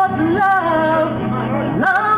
what love, love.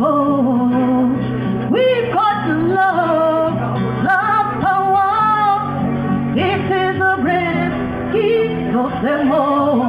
Oh, We've love, love power. This is them all.